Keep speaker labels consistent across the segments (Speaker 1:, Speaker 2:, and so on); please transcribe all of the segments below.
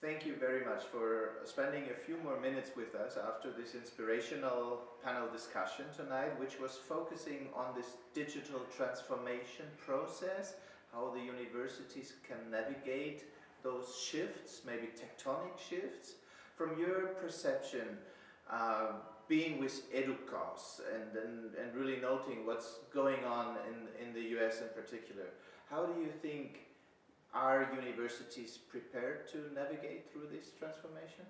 Speaker 1: Thank you very much for spending a few more minutes with us after this inspirational panel discussion tonight, which was focusing on this digital transformation process, how the universities can navigate those shifts, maybe tectonic shifts. From your perception, uh, being with EDUCAUSE and, and, and really noting what's going on in, in the US in particular, how do you think are universities prepared to navigate through this transformation?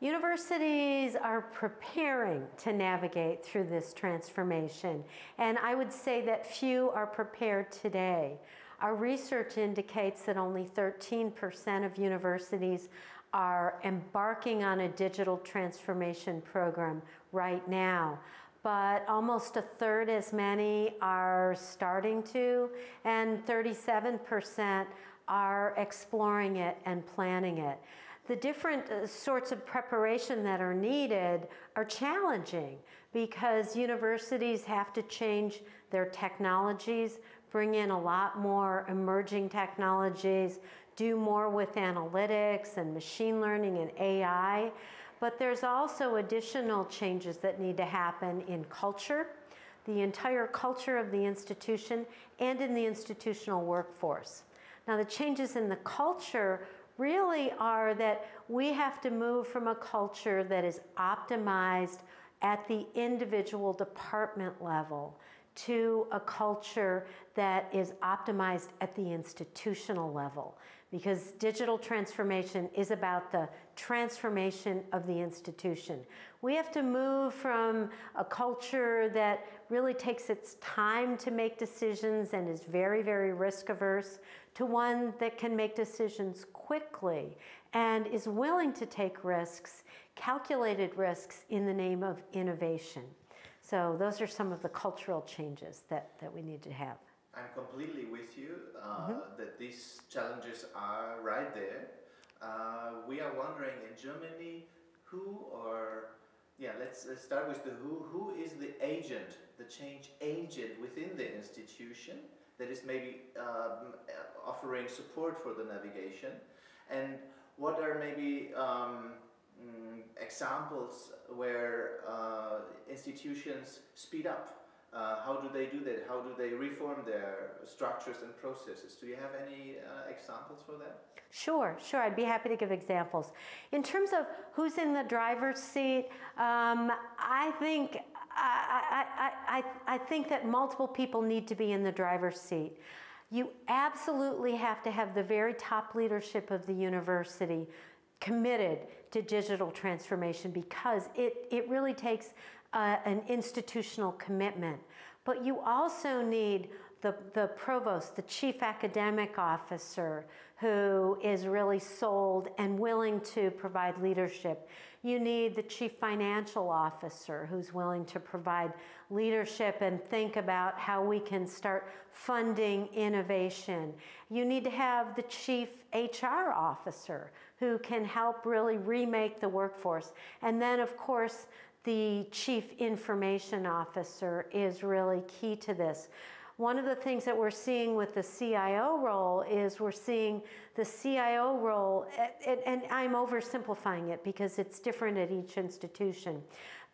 Speaker 2: Universities are preparing to navigate through this transformation, and I would say that few are prepared today. Our research indicates that only 13% of universities are embarking on a digital transformation program right now but almost a third as many are starting to, and 37% are exploring it and planning it. The different uh, sorts of preparation that are needed are challenging because universities have to change their technologies, bring in a lot more emerging technologies, do more with analytics and machine learning and AI. But there's also additional changes that need to happen in culture, the entire culture of the institution, and in the institutional workforce. Now, the changes in the culture really are that we have to move from a culture that is optimized at the individual department level to a culture that is optimized at the institutional level because digital transformation is about the transformation of the institution. We have to move from a culture that really takes its time to make decisions and is very, very risk averse to one that can make decisions quickly and is willing to take risks, calculated risks in the name of innovation. So those are some of the cultural changes that, that we need to have.
Speaker 1: I'm completely with you uh, mm-hmm. that these challenges are right there. Uh, we are wondering in Germany who or yeah let's, let's start with the who who is the agent the change agent within the institution that is maybe um, offering support for the navigation and what are maybe um, um, examples where uh, institutions speed up? Uh, how do they do that? How do they reform their structures and processes? Do you have any uh, examples for that?
Speaker 2: Sure, sure. I'd be happy to give examples. In terms of who's in the driver's seat, um, I think I, I, I, I think that multiple people need to be in the driver's seat. You absolutely have to have the very top leadership of the university committed to digital transformation because it, it really takes uh, an institutional commitment. But you also need the, the provost, the chief academic officer, who is really sold and willing to provide leadership. You need the chief financial officer who's willing to provide leadership and think about how we can start funding innovation. You need to have the chief HR officer who can help really remake the workforce. And then, of course, the chief information officer is really key to this. One of the things that we're seeing with the CIO role is we're seeing the CIO role, and I'm oversimplifying it because it's different at each institution.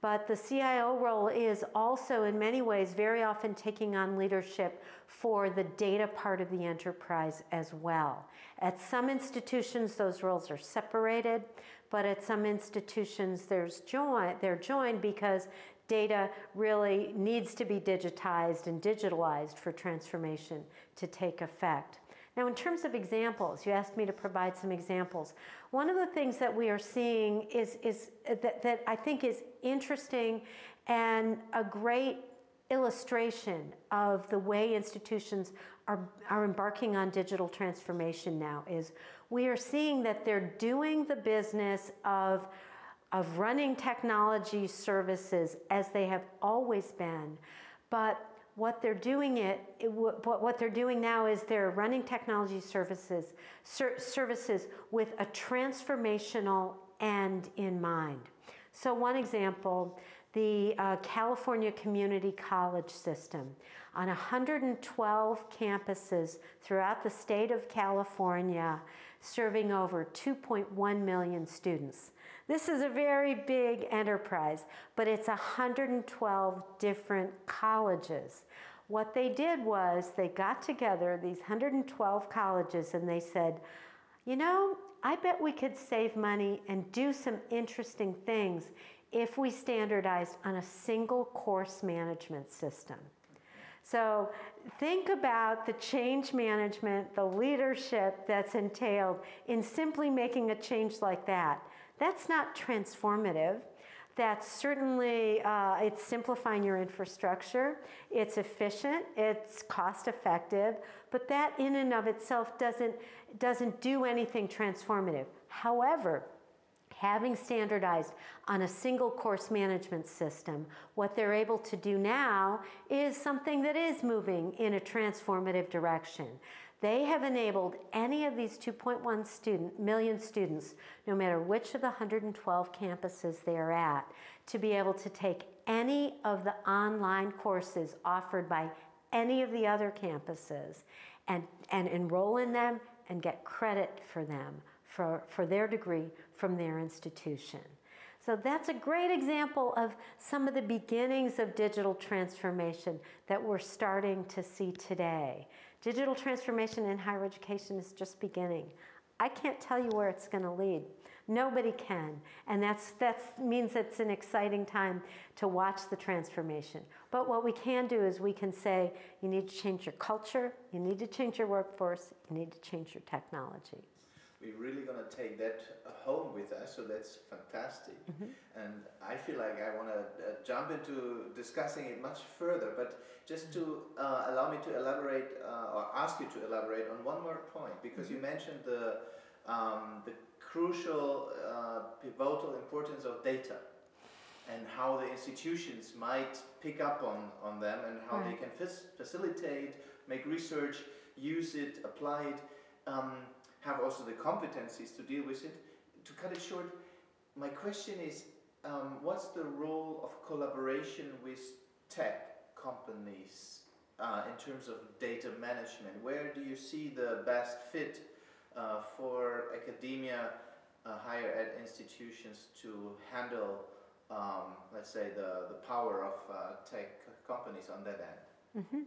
Speaker 2: But the CIO role is also, in many ways, very often taking on leadership for the data part of the enterprise as well. At some institutions, those roles are separated, but at some institutions, there's join, they're joined because data really needs to be digitized and digitalized for transformation to take effect. Now, in terms of examples, you asked me to provide some examples. One of the things that we are seeing is, is uh, that, that I think is interesting and a great illustration of the way institutions are, are embarking on digital transformation now is we are seeing that they're doing the business of of running technology services as they have always been. But what they're doing it, it what they're doing now is they're running technology services ser services with a transformational end in mind. So one example, the uh, California Community College System on 112 campuses throughout the state of California, serving over 2.1 million students. This is a very big enterprise, but it's 112 different colleges. What they did was they got together, these 112 colleges, and they said, you know, I bet we could save money and do some interesting things if we standardized on a single course management system. So think about the change management, the leadership that's entailed in simply making a change like that. That's not transformative. That's certainly, uh, it's simplifying your infrastructure. It's efficient, it's cost effective, but that in and of itself doesn't, doesn't do anything transformative. However, having standardized on a single course management system, what they're able to do now is something that is moving in a transformative direction. They have enabled any of these 2.1 student, million students, no matter which of the 112 campuses they are at, to be able to take any of the online courses offered by any of the other campuses and, and enroll in them and get credit for them for, for their degree from their institution. So that's a great example of some of the beginnings of digital transformation that we're starting to see today. Digital transformation in higher education is just beginning. I can't tell you where it's going to lead. Nobody can. And that's, that means it's an exciting time to watch the transformation. But what we can do is we can say, you need to change your culture, you need to change your workforce, you need to change your technology
Speaker 1: we're really going to take that home with us, so that's fantastic. Mm-hmm. And I feel like I want to uh, jump into discussing it much further, but just to uh, allow me to elaborate uh, or ask you to elaborate on one more point, because mm-hmm. you mentioned the, um, the crucial, uh, pivotal importance of data and how the institutions might pick up on, on them and how right. they can facilitate, make research, use it, apply it. Um, have also the competencies to deal with it. To cut it short, my question is um, what's the role of collaboration with tech companies uh, in terms of data management? Where do you see the best fit uh, for academia, uh, higher ed institutions to handle, um, let's say, the, the power of uh, tech companies on that end? Mm -hmm.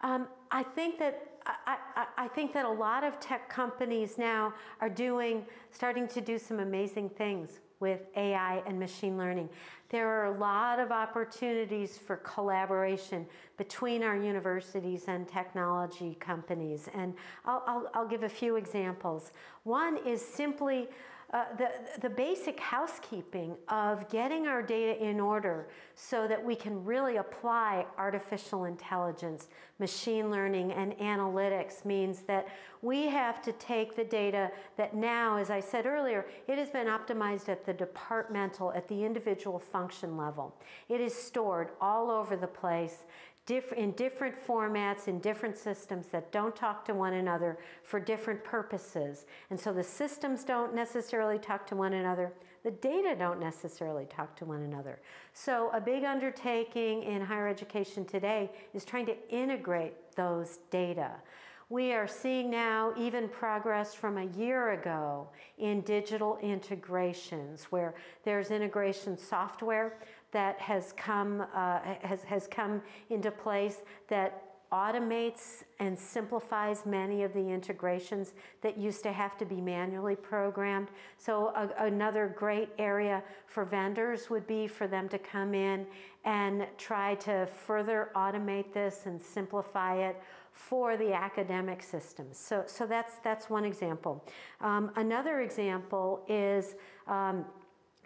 Speaker 2: Um, I think that I, I, think that a lot of tech companies now are doing, starting to do some amazing things with AI and machine learning. There are a lot of opportunities for collaboration between our universities and technology companies, and I'll, I'll, I'll give a few examples. One is simply uh, the, the basic housekeeping of getting our data in order so that we can really apply artificial intelligence, machine learning, and analytics means that we have to take the data that now, as I said earlier, it has been optimized at the departmental, at the individual function level. It is stored all over the place diff in different formats, in different systems that don't talk to one another for different purposes. And so the systems don't necessarily talk to one another. The data don't necessarily talk to one another. So a big undertaking in higher education today is trying to integrate those data. We are seeing now even progress from a year ago in digital integrations where there's integration software that has come, uh, has, has come into place that automates and simplifies many of the integrations that used to have to be manually programmed. So a, another great area for vendors would be for them to come in and try to further automate this and simplify it for the academic systems. So, so that's, that's one example. Um, another example is um,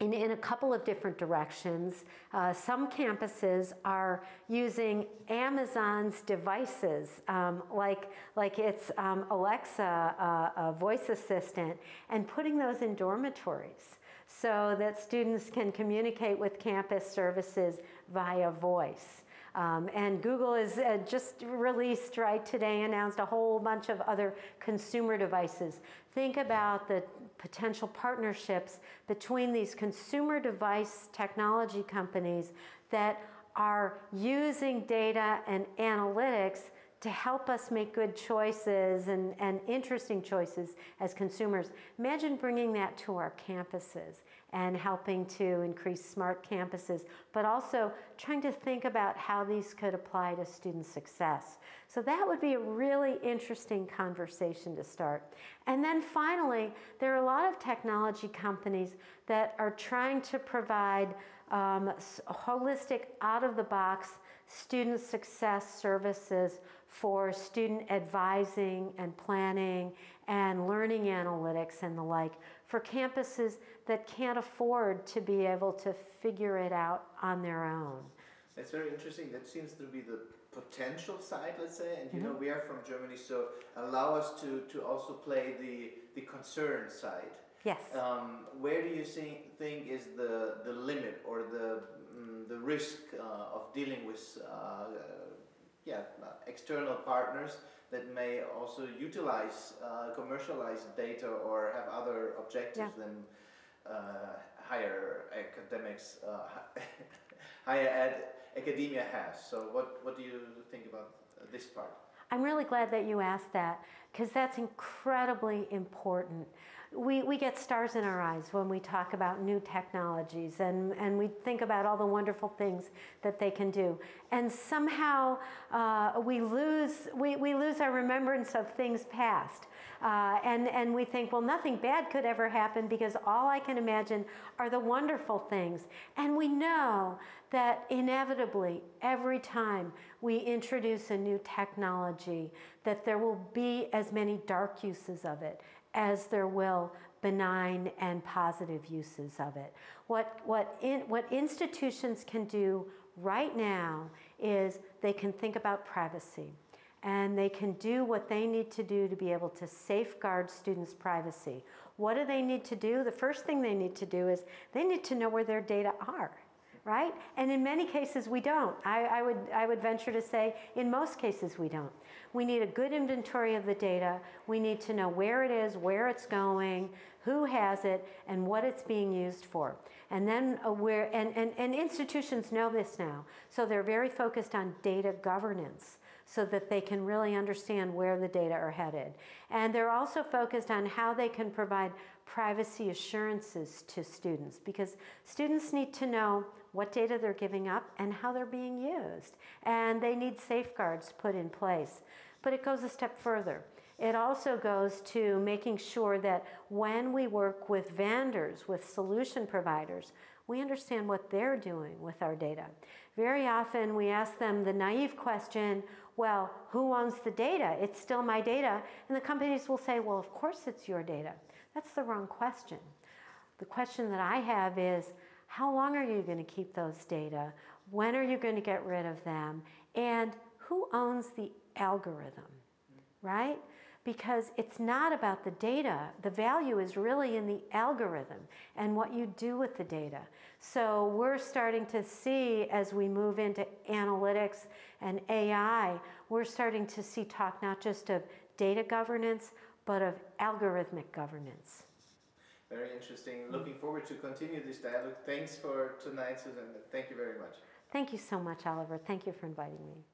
Speaker 2: in, in a couple of different directions. Uh, some campuses are using Amazon's devices, um, like, like its um, Alexa uh, voice assistant, and putting those in dormitories so that students can communicate with campus services via voice. Um, and Google has uh, just released, right today, announced a whole bunch of other consumer devices. Think about the potential partnerships between these consumer device technology companies that are using data and analytics to help us make good choices and, and interesting choices as consumers. Imagine bringing that to our campuses and helping to increase smart campuses, but also trying to think about how these could apply to student success. So that would be a really interesting conversation to start. And then finally, there are a lot of technology companies that are trying to provide um, holistic, out of the box student success services for student advising and planning and learning analytics and the like for campuses that can't afford to be able to figure it out on their own.
Speaker 1: That's very interesting. That seems to be the potential side, let's say. And you mm-hmm. know, we are from Germany, so allow us to, to also play the, the concern side.
Speaker 2: Yes.
Speaker 1: Um, where do you think, think is the, the limit or the, mm, the risk uh, of dealing with uh, yeah, external partners that may also utilize uh, commercialize data or have other objectives yeah. than uh, higher academics, uh, higher ed academia has. So what, what do you think about this part?
Speaker 2: I'm really glad that you asked that because that's incredibly important we, we get stars in our eyes when we talk about new technologies and, and we think about all the wonderful things that they can do. And somehow uh, we, lose, we, we lose our remembrance of things past. Uh, and, and we think, well, nothing bad could ever happen because all I can imagine are the wonderful things. And we know that inevitably, every time we introduce a new technology, that there will be as many dark uses of it as there will benign and positive uses of it. What, what, in, what institutions can do right now is they can think about privacy and they can do what they need to do to be able to safeguard students' privacy. What do they need to do? The first thing they need to do is they need to know where their data are right? And in many cases, we don't. I, I, would, I would venture to say in most cases, we don't. We need a good inventory of the data. We need to know where it is, where it's going, who has it, and what it's being used for. And then uh, where, and, and, and institutions know this now. So they're very focused on data governance so that they can really understand where the data are headed. And they're also focused on how they can provide privacy assurances to students because students need to know what data they're giving up and how they're being used. And they need safeguards put in place. But it goes a step further. It also goes to making sure that when we work with vendors, with solution providers, we understand what they're doing with our data. Very often we ask them the naive question, well, who owns the data? It's still my data. And the companies will say, well, of course it's your data. That's the wrong question. The question that I have is, how long are you going to keep those data? When are you going to get rid of them? And who owns the algorithm, right? Because it's not about the data. The value is really in the algorithm and what you do with the data. So we're starting to see as we move into analytics and AI, we're starting to see talk not just of data governance, but of algorithmic governance.
Speaker 1: Very interesting. Looking forward to continue this dialogue. Thanks for tonight, Susan. Thank you very much.
Speaker 2: Thank you so much, Oliver. Thank you for inviting me.